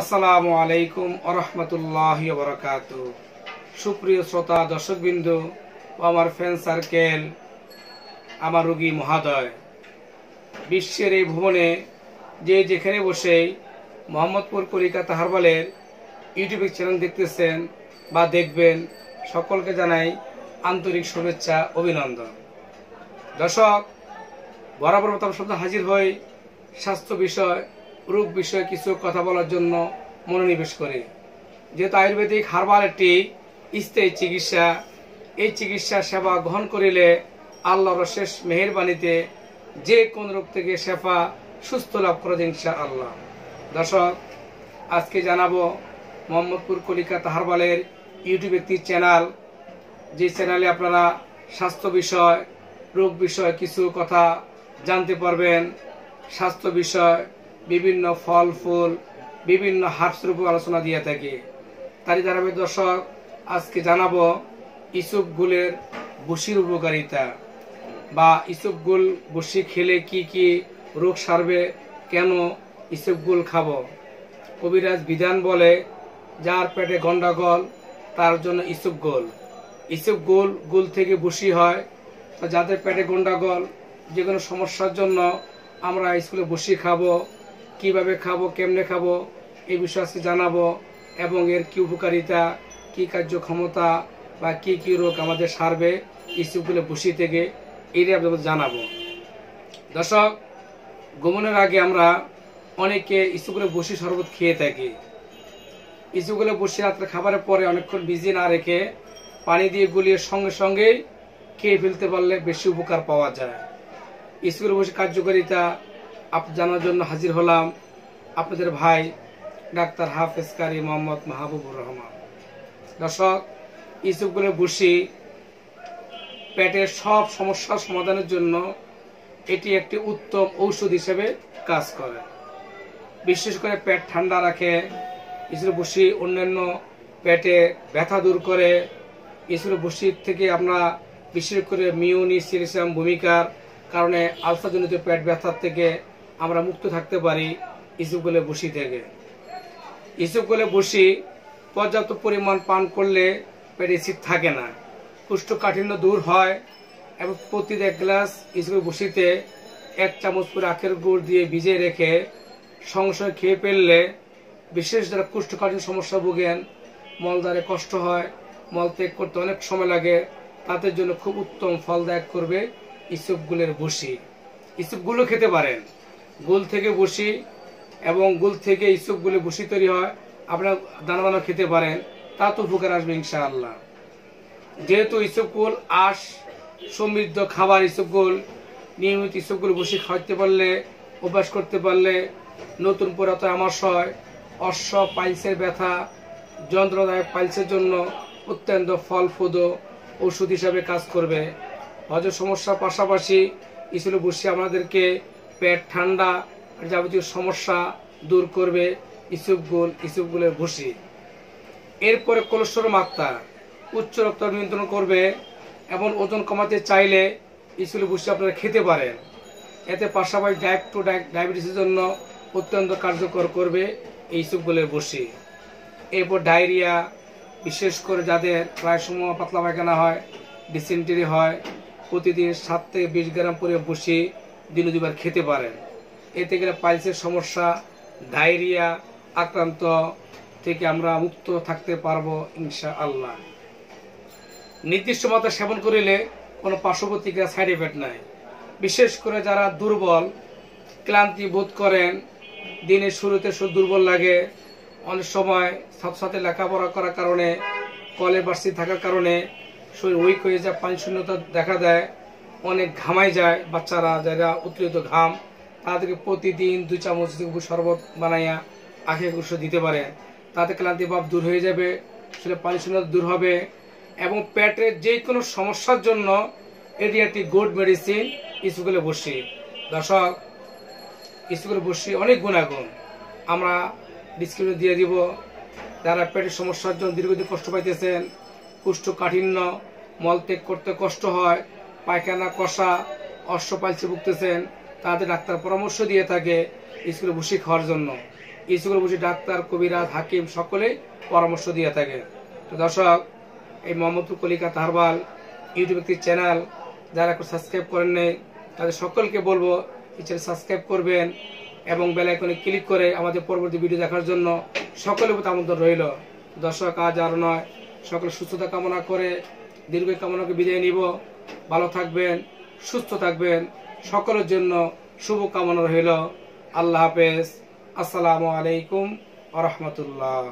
আসসালামু আলাইকুম আরহামতুল্লাহ বরকাত সুপ্রিয় শ্রোতা, দর্শকবিন্দু ও আমার ফ্যান সার্কেল, আমার রুগী মহাদয়, বিশ্বের এই ভুবনে যে যেখানে বসেই মোহাম্মদপুর কলিকাতা হারবালের ইউটিউব চ্যানেল দেখতেছেন বা দেখবেন, সকলকে জানাই আন্তরিক শুভেচ্ছা, অভিনন্দন। দর্শক, বরাবর মতো শব্দ হাজির হই স্বাস্থ্য বিষয় রোগ বিষয়ে কিছু কথা বলার জন্য মনোনিবেশ করে। যেহেতু আয়ুর্বেদিক হারবাল একটি স্থায়ী চিকিৎসা, এই চিকিৎসা সেবা গ্রহণ করিলে আল্লাহর শেষ মেহেরবানিতে যে কোন রোগ থেকে সেফা সুস্থ লাভ করে ইনশা আল্লাহ দর্শক, আজকে জানাব মোহাম্মদপুর কলিকাতা হারবালের ইউটিউব একটি চ্যানেল। যে চ্যানেলে আপনারা স্বাস্থ্য বিষয়, রোগ বিষয় কিছু কথা জানতে পারবেন, স্বাস্থ্য বিষয় বিভিন্ন ফল, ফুল, বিভিন্ন হার্বসের উপর আলোচনা দিয়ে থাকি। তারই ধারাবাহিক দর্শক, আজকে জানাব ইসুপগুলের বসির উপকারিতা বা ইসুপগুল বসি খেলে কি কি রোগ সারবে, কেন ইসুপগুল খাব? কবিরাজ বিধান বলে, যার পেটে গন্ডাগোল, তার জন্য ইসুপ গোল। ইসুপ গোল গোল থেকে বসি হয় যাদের পেটে গন্ডাগোল যে কোনো সমস্যার জন্য আমরা স্কুলে বসি খাব কীভাবে খাব, কেমনে খাব, এই বিষয়ে আজকে জানাব এবং এর কি উপকারিতা, কি কার্যক্ষমতা বা কি কি রোগ আমাদের সারবে ইস্যুগুলো বসিয়ে থেকে, এটাই আপনাদের জানাব। দর্শক, গমনের আগে আমরা অনেকে ইস্যুগুলো বসি শরবত খেয়ে থাকি। ইস্যুগুলো বসি রাত্রে খাবারের পরে অনেকক্ষণ ভিজিয়ে না রেখে পানি দিয়ে গুলিয়ে সঙ্গে সঙ্গেই খেয়ে ফেলতে পারলে বেশি উপকার পাওয়া যায়। ইস্যুগুলো বসে কার্যকারিতা আপ জানার জন্য হাজির হলাম আপনাদের ভাই ডাক্তার হাফেজ কারি মোহাম্মদ মাহবুবুর রহমান। দর্শক ইসুফগুলো বসি, পেটের সব সমস্যার সমাধানের জন্য এটি একটি উত্তম ঔষধ হিসেবে কাজ করে। বিশেষ করে পেট ঠান্ডা রাখে ইসুর বসি অন্যান্য পেটে ব্যথা দূর করে। ইসুর বসির থেকে আমরা বিশেষ করে মিউনি সিলিসাম ভূমিকার কারণে আলসাজনিত পেট ব্যথার থেকে আমরা মুক্ত থাকতে পারি ইসুপগুলে বসি থেকে। ইসুপগুলে বসি পর্যাপ্ত পরিমাণ পান করলে পেটে অ্যাসিড থাকে না। কুষ্ঠকাঠিন্য দূর হয় এবং প্রতি এক গ্লাস ইসুপের বসিতে এক চামচ করে আখের গুড় দিয়ে ভিজিয়ে রেখে সঙ্গে খেয়ে ফেললে বিশেষ যারা কুষ্ঠকাঠিন্য সমস্যা ভোগেন মলদারে কষ্ট হয়, মল ত্যাগ করতে অনেক সময় লাগে, তাদের জন্য খুব উত্তম ফলদায়ক করবে ইসুপগুলের বসি। ইসুপগুলো খেতে পারেন। গুল থেকে বসি এবং গুল থেকে ইসুপগুলো বসি তৈরি হয়, আপনার দানা দানা খেতে পারেন, তা তো উপকার আসবে ইনশাআল্লাহ। যেহেতু ইসুপগুল আশ, সমৃদ্ধ খাবার ইসুপগুল নিয়মিত ইসুপগুলো বসি খাওয়াতে পারলে, অভ্যাস করতে পারলে, নতুন পুরাত আমাশয় অশ্ব, পাইলসের ব্যথা যন্ত্রদায়ক পাইলসের জন্য অত্যন্ত ফলপ্রদ ওষুধ হিসাবে কাজ করবে। হজর সমস্যার পাশাপাশি ইসুল বসি আমাদেরকে পেট ঠান্ডা যাবতীয় সমস্যা দূর করবে ইসুপগুল ইসুপগুলের ভুসি এরপরে কোলেস্ট্রল মাত্রা, উচ্চ রক্ত নিয়ন্ত্রণ করবে এবং ওজন কমাতে চাইলে ইসুল ভুসি আপনারা খেতে পারেন। এতে পাশাপাশি ডায়াক টু ডায়াবেটিসের জন্য অত্যন্ত কার্যকর করবে এই ইসুপগুলের বসি এরপর ডায়রিয়া, বিশেষ করে যাদের প্রায় সময় পাতলা পায়খানা হয়, ডিসেন্টারি হয়, প্রতিদিন সাত থেকে বিশ গ্রাম করে বসি দিনে দুবার খেতে পারেন। এতে গেলে পাইলসের সমস্যা, ডায়রিয়া আক্রান্ত থেকে আমরা মুক্ত থাকতে পারব ইনশা আল্লাহ নির্দিষ্ট মাত্রা সেবন করিলে কোনো পার্শ্বপ্রতিক্রিয়া সাইড এফেক্ট নাই। বিশেষ করে যারা দুর্বল, ক্লান্তি বোধ করেন, দিনের শুরুতে দুর্বল লাগে, অনেক সময় সাথে লেখাপড়া করার কারণে কলে বাড়ছি থাকার কারণে, শরীর উইক হয়ে যায় পানি শূন্যতা দেখা দেয় অনেক ঘামাই যায়, বাচ্চারা যারা অতিরিক্ত ঘাম, তাদেরকে প্রতিদিন দুই চামচ শরবত বানাইয়া আখে গুসো দিতে পারে। তাতে ক্লান্তি ভাব দূর হয়ে যাবে শরীরে পানি শূন্যতা দূর হবে এবং পেটের যে কোনো সমস্যার জন্য এটি একটি গুড মেডিসিন স্কুলে বসি। দর্শক স্কুলে বসি অনেক গুণাগুণ। আমরা ডিসক্রিপশন দিয়ে দিব, যারা পেটের সমস্যার জন্য দীর্ঘদিন কষ্ট পাইতেছেন কুষ্ঠ কুষ্ঠকাঠিন্য, মলত্যাগ করতে কষ্ট হয় পায়খানা, কষা, অশ্ব পাইলসে ভুগতেছেন, তাদের ডাক্তার পরামর্শ দিয়ে থাকে স্কুলে বসে খাওয়ার জন্য। স্কুলে বুঝি ডাক্তার, কবিরাজ, হাকিম সকলেই পরামর্শ দিয়ে থাকে। তো দর্শক, এই মোহাম্মদপুর কলিকা তারবাল ইউটিউব একটি চ্যানেল, যারা এখন সাবস্ক্রাইব করেন নেই, তাদের সকলকে বলব এই চ্যানেল সাবস্ক্রাইব করবেন এবং বেল আইকনে ক্লিক করে আমাদের পরবর্তী ভিডিও দেখার জন্য সকলের প্রতি আমন্ত্রণ রইল। দর্শক, আজ আর নয়। সকলে সুস্থতা কামনা করে দীর্ঘ কামনাকে বিদায় নিব। ভালো থাকবেন সুস্থ থাকবেন। সকলের জন্য শুভকামনা রইল। আল্লাহ হাফেজ। আসসালামু আলাইকুম আ রহমতুল্লাহ।